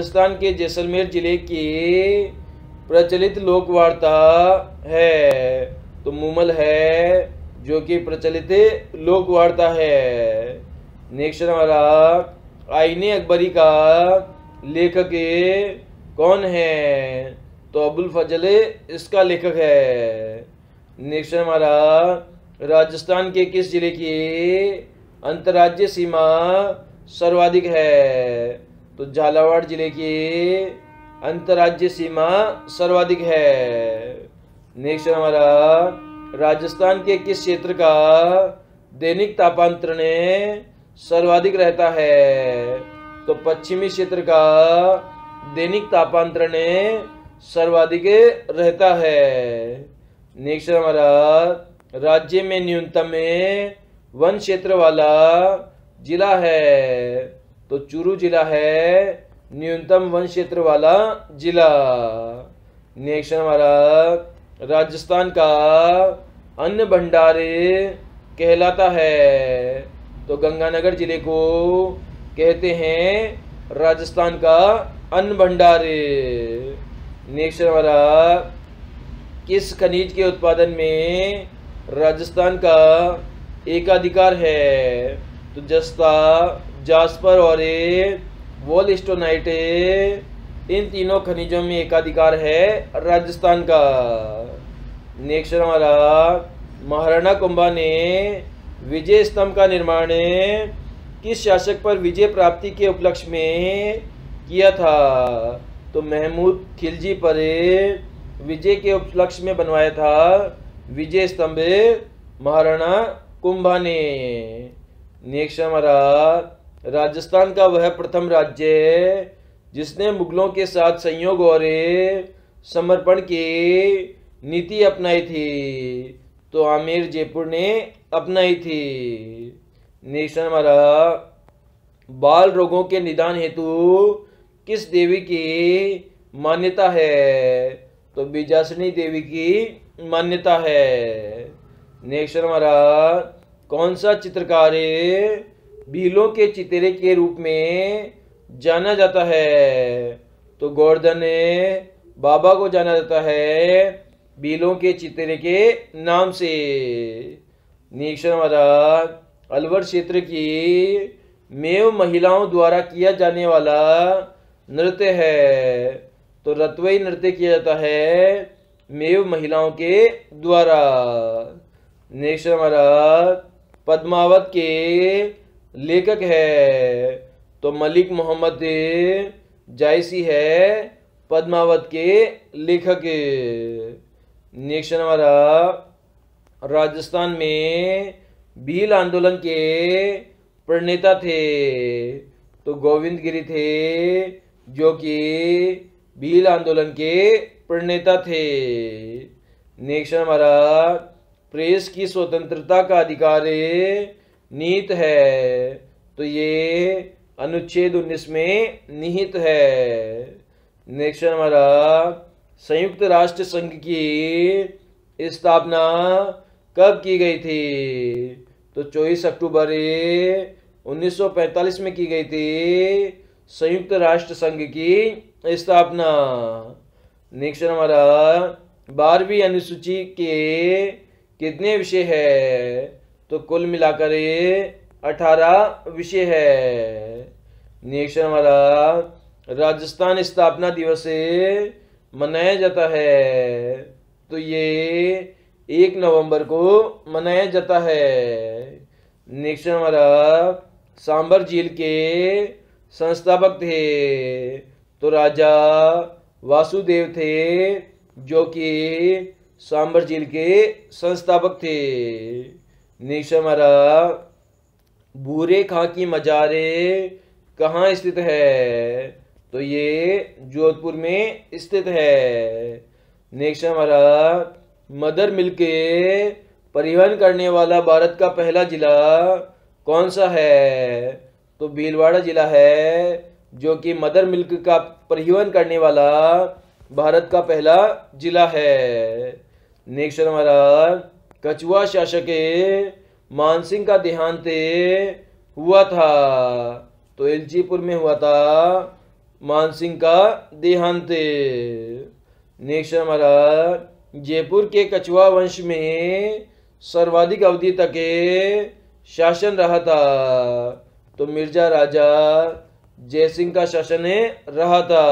राजस्थान के जैसलमेर ज़िले की प्रचलित लोक वार्ता है। तो मुमल है जो कि प्रचलित लोक वार्ता है। नेक्स्ट हमारा, आईने अकबरी का लेखक कौन है? तो अबुल फजल इसका लेखक है। नेक्स्ट हमारा, राजस्थान के किस ज़िले की अंतर्राज्य सीमा सर्वाधिक है? तो झालावाड़ ज़िले की अंतर्राज्यीय सीमा सर्वाधिक है। नेक्स्ट हमारा, राजस्थान के किस क्षेत्र का दैनिक तापांतरण सर्वाधिक रहता है? तो पश्चिमी क्षेत्र का दैनिक तापांतरण सर्वाधिक रहता है। नेक्स्ट हमारा, राज्य में न्यूनतम वन क्षेत्र वाला जिला है। तो चूरू जिला है, न्यूनतम वन क्षेत्र वाला जिला। नेक्स्ट हमारा, राजस्थान का अन्न भंडार कहलाता है। तो गंगानगर ज़िले को कहते हैं, राजस्थान का अन्न भंडार। नेक्स्ट हमारा, किस खनिज के उत्पादन में राजस्थान का एकाधिकार है? तो जस्ता जास्पर और वॉल स्टोनाइट इन तीनों खनिजों में एकाधिकार है राजस्थान का। नेक्स्ट हमारा महाराणा कुंभा ने विजय स्तंभ का निर्माण किस शासक पर विजय प्राप्ति के उपलक्ष्य में किया था? तो महमूद खिलजी पर विजय के उपलक्ष्य में बनवाया था विजय स्तंभ महाराणा कुंभा ने। नेक्स्ट हमारा राजस्थान का वह प्रथम राज्य है, जिसने मुगलों के साथ संयोग और समर्पण की नीति अपनाई थी। तो आमिर जयपुर ने अपनाई थी। नेक्स्ट हमारा, बाल रोगों के निदान हेतु किस देवी की मान्यता है? तो बीजासनी देवी की मान्यता है। नेक्स्ट हमारा, कौन सा चित्रकार बीलों के चितेरे के रूप में जाना जाता है। तो गोवर्धन बाबा को जाना जाता है बीलों के चितेरे के नाम से। नेक्स्ट हमारा अलवर क्षेत्र की मेव महिलाओं द्वारा किया जाने वाला नृत्य है। तो रतवई नृत्य किया जाता है मेव महिलाओं के द्वारा। नेक्स्ट हमारा पद्मावत के लेखक है। तो मलिक मोहम्मद जायसी है, पद्मावत के लेखक। नेक्स्ट हमारा, राजस्थान में भील आंदोलन के प्रणेता थे। तो गोविंद गिरी थे, जो कि भील आंदोलन के प्रणेता थे। नेक्स्ट हमारा, प्रेस की स्वतंत्रता का अधिकार निहित है तो ये अनुच्छेद 19 में निहित है। नेक्स्ट हमारा, संयुक्त राष्ट्र संघ की स्थापना कब की गई थी? तो 24 अक्टूबर 1945 में की गई थी, संयुक्त राष्ट्र संघ की स्थापना। नेक्स्ट हमारा, बारहवीं अनुसूची के कितने विषय है? तो कुल मिलाकर ये अठारह विषय है। नेक्स्ट हमारा, राजस्थान स्थापना दिवस मनाया जाता है। तो ये एक नवंबर को मनाया जाता है। नेक्स्ट हमारा सांबर झील के संस्थापक थे। तो राजा वासुदेव थे, जो कि सांबर झील के संस्थापक थे। नेक्स्ट भूरे खां की मजारे कहाँ स्थित है? तो ये जोधपुर में स्थित है। नेक्स्ट हमारा मदर मिल्क परिवहन करने वाला भारत का पहला जिला कौन सा है? तो भीलवाड़ा जिला है, जो कि मदर मिल्क का परिवहन करने वाला भारत का पहला जिला है। नेक्स्ट हमारा कछुआ शासक मानसिंह का देहांत हुआ था। तो एलजीपुर में हुआ था मानसिंह का देहांत। नेक्स्ट हमारा, जयपुर के कछुआ वंश में सर्वाधिक अवधि तक शासन रहा था। तो मिर्ज़ा राजा जयसिंह का शासन रहा था।